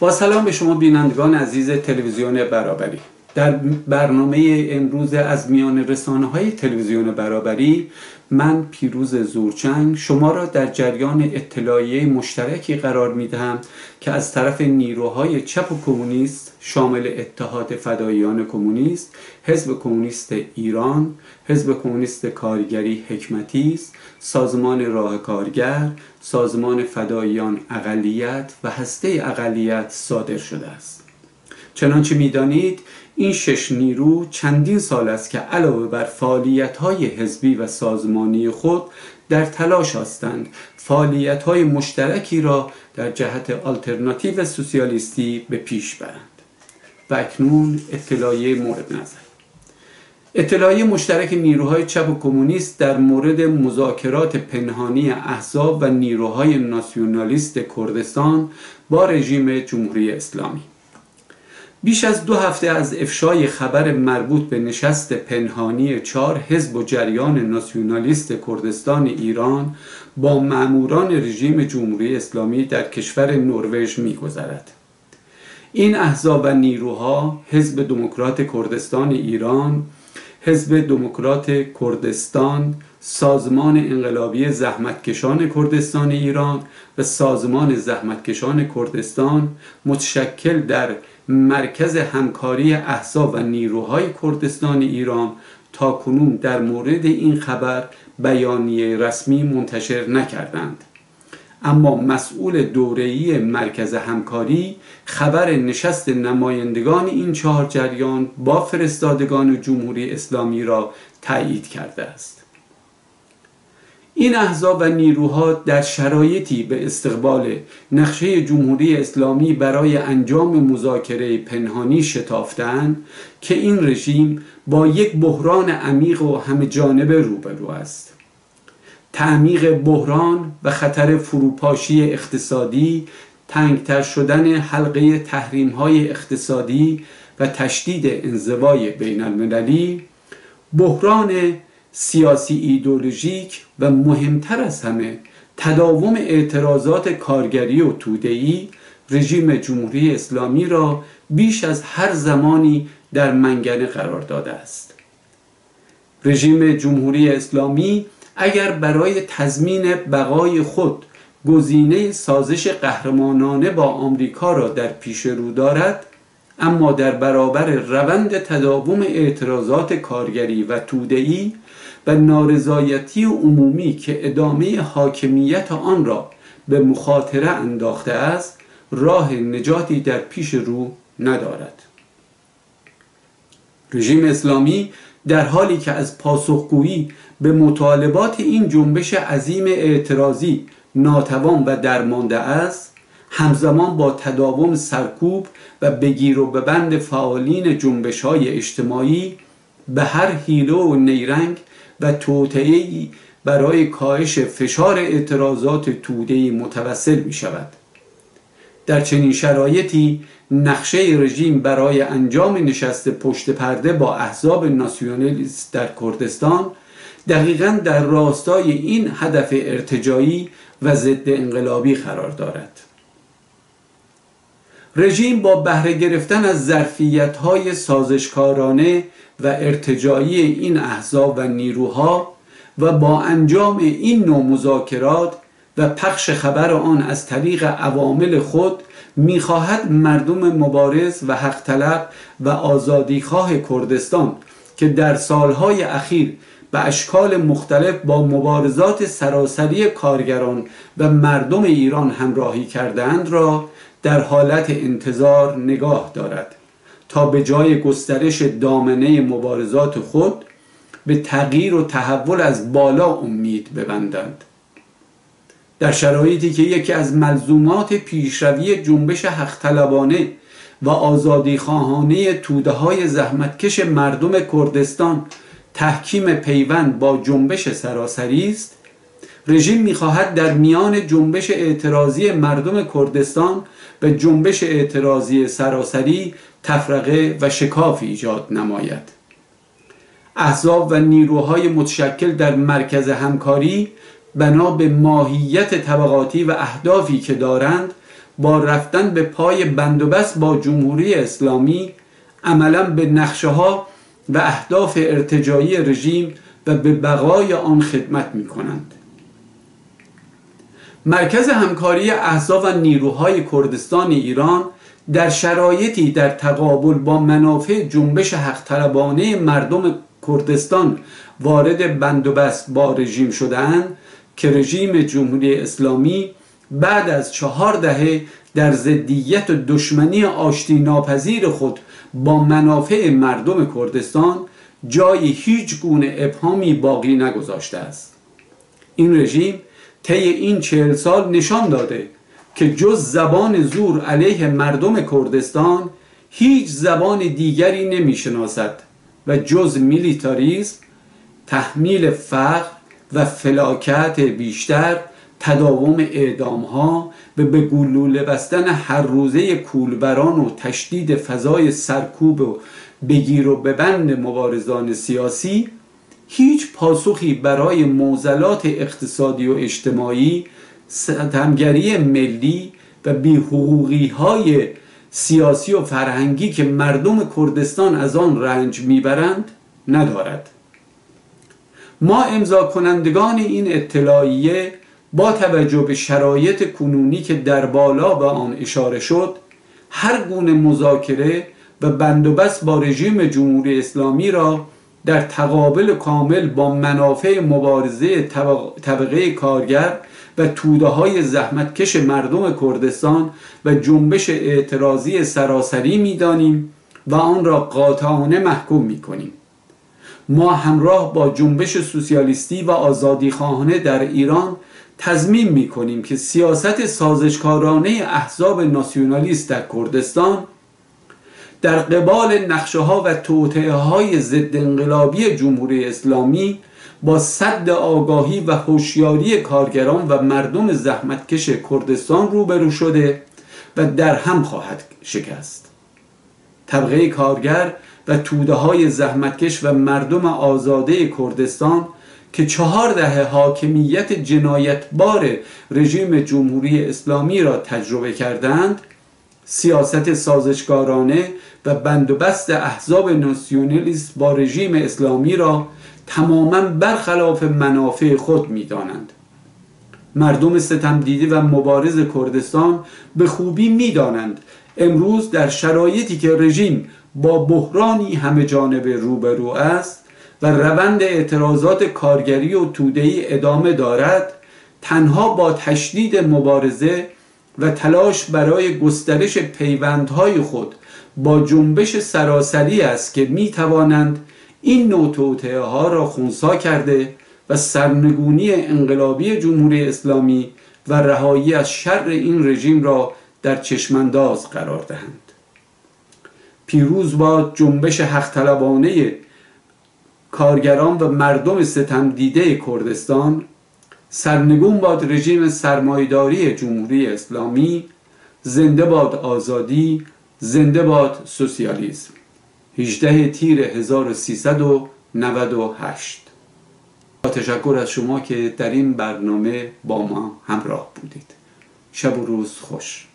با سلام به شما بینندگان عزیز تلویزیون برابری. در برنامه امروز از میان رسانه های تلویزیون برابری من پیروز زورچنگ شما را در جریان اطلاعیه مشترکی قرار می دهم که از طرف نیروهای چپ و کمونیست شامل اتحاد فداییان کمونیست، حزب کمونیست ایران، حزب کمونیست کارگری حکمتی است، سازمان راه کارگر، سازمان فداییان اقلیت و هسته اقلیت صادر شده است. چنانچه می‌دانید این شش نیرو چندین سال است که علاوه بر فعالیت های حزبی و سازمانی خود در تلاش هستند. فعالیت های مشترکی را در جهت آلترناتیو سوسیالیستی به پیش برند. و اکنون اطلاعیه مورد نظر. اطلاعیه مشترک نیروهای چپ و کمونیست در مورد مذاکرات پنهانی احزاب و نیروهای ناسیونالیست کردستان با رژیم جمهوری اسلامی. بیش از دو هفته از افشای خبر مربوط به نشست پنهانی چهار حزب و جریان ناسیونالیست کردستان ایران با ماموران رژیم جمهوری اسلامی در کشور نروژ میگذرد. این احزاب و نیروها حزب دموکرات کردستان ایران حزب دموکرات کردستان سازمان انقلابی زحمتکشان کردستان ایران و سازمان زحمتکشان کردستان متشکل در مرکز همکاری احزاب و نیروهای کردستان ایران تا کنون در مورد این خبر بیانیه رسمی منتشر نکردند. اما مسئول دوره‌ای مرکز همکاری خبر نشست نمایندگان این چهار جریان با فرستادگان جمهوری اسلامی را تایید کرده است. این احزاب و نیروها در شرایطی به استقبال نقشه جمهوری اسلامی برای انجام مذاکره پنهانی شتافتند که این رژیم با یک بحران عمیق و همه جانبه روبرو است. تعمیق بحران و خطر فروپاشی اقتصادی تنگتر شدن حلقه تحریم های اقتصادی و تشدید انزوای بین المللی بحران سیاسی ایدولوژیک و مهمتر از همه تداوم اعتراضات کارگری و تودهی رژیم جمهوری اسلامی را بیش از هر زمانی در منگنه قرار داده است. رژیم جمهوری اسلامی اگر برای تضمین بقای خود گزینه سازش قهرمانانه با آمریکا را در پیش رو دارد اما در برابر روند تداوم اعتراضات کارگری و تودهی و نارضایتی عمومی که ادامه حاکمیت آن را به مخاطره انداخته است راه نجاتی در پیش رو ندارد. رژیم اسلامی در حالی که از پاسخگویی به مطالبات این جنبش عظیم اعتراضی ناتوان و درمانده است همزمان با تداوم سرکوب و بگیر و ببند فعالین جنبش های اجتماعی به هر حیله و نیرنگ و توطعه برای کاهش فشار اعتراضات توده متوسل می شود در چنین شرایطی نقشه رژیم برای انجام نشست پشت پرده با احزاب ناسیونالیست در کردستان دقیقا در راستای این هدف ارتجایی و ضد انقلابی قرار دارد. رژیم با بهره گرفتن از ظرفیت های سازشکارانه و ارتجایی این احزاب و نیروها و با انجام این نوع مذاکرات و پخش خبر آن از طریق عوامل خود می‌خواهد مردم مبارز و حق طلب و آزادیخواه کردستان که در سالهای اخیر به اشکال مختلف با مبارزات سراسری کارگران و مردم ایران همراهی کردند را در حالت انتظار نگاه دارد تا به جای گسترش دامنه مبارزات خود به تغییر و تحول از بالا امید ببندند. در شرایطی که یکی از ملزومات پیشروی جنبش حق طلبانه و آزادی خواهانه توده های زحمتکش مردم کردستان تحکیم پیوند با جنبش سراسری است رژیم می‌خواهد در میان جنبش اعتراضی مردم کردستان به جنبش اعتراضی سراسری تفرقه و شکاف ایجاد نماید. احزاب و نیروهای متشکل در مرکز همکاری بنا به ماهیت طبقاتی و اهدافی که دارند با رفتن به پای بندوبست با جمهوری اسلامی عملا به نقشه ها و اهداف ارتجایی رژیم و به بقای آن خدمت می کنند مرکز همکاری احزاب و نیروهای کردستان ایران در شرایطی در تقابل با منافع جنبش حق طلبانه مردم کردستان وارد بندوبست با رژیم شدهاند که رژیم جمهوری اسلامی بعد از چهار دهه در ضدیت و دشمنی آشتی ناپذیر خود با منافع مردم کردستان جای هیچ گونه ابهامی باقی نگذاشته است. این رژیم طی این چهل سال نشان داده که جز زبان زور علیه مردم کردستان هیچ زبان دیگری نمی‌شناسد و جز میلیتاریزم تحمیل فقر و فلاکت بیشتر تداوم اعدام ها و به گلوله بستن هر روزه کولبران و تشدید فضای سرکوب و بگیر و ببند مبارزان سیاسی هیچ پاسخی برای موزلات اقتصادی و اجتماعی ستمگری ملی و بیحقوقی های سیاسی و فرهنگی که مردم کردستان از آن رنج می‌برند ندارد. ما امضا کنندگان این اطلاعیه با توجه به شرایط کنونی که در بالا به آن اشاره شد هر گونه مذاکره و بندوبست با رژیم جمهوری اسلامی را در تقابل کامل با منافع مبارزه طبقه کارگر و توده های زحمتکش مردم کردستان و جنبش اعتراضی سراسری می‌دانیم و آن را قاطعانه محکوم می کنیم. ما همراه با جنبش سوسیالیستی و آزادی خواهانه در ایران تضمین می کنیم که سیاست سازشکارانه احزاب ناسیونالیست در کردستان در قبال نقشه ها و توطعه های ضد انقلابی جمهوری اسلامی با صد آگاهی و هوشیاری کارگران و مردم زحمتکش کردستان روبرو شده و در هم خواهد شکست. طبقه کارگر و توده های زحمتکش و مردم آزاده کردستان که چهار دهه حاکمیت جنایتبار رژیم جمهوری اسلامی را تجربه کردند سیاست سازشکارانه و بندوبست احزاب ناسیونالیست با رژیم اسلامی را تماما برخلاف منافع خود می‌دانند. مردم ستم دیده و مبارز کردستان به خوبی می‌دانند. امروز در شرایطی که رژیم با بحرانی همه جانبه روبرو است و روند اعتراضات کارگری و تودهی ادامه دارد تنها با تشدید مبارزه و تلاش برای گسترش پیوندهای خود با جنبش سراسری است که می توانند این نوع ها را خونسا کرده و سرنگونی انقلابی جمهوری اسلامی و رهایی از شر این رژیم را در چشمانداز قرار دهند. پیروز با جنبش حق طلبانه کارگران و مردم ستم دیده کردستان سرنگون باد رژیم سرمایداری جمهوری اسلامی زنده باد آزادی زنده باد سوسیالیسم. 18 تیر 1398 با تشکر از شما که در این برنامه با ما همراه بودید. شب و روز خوش.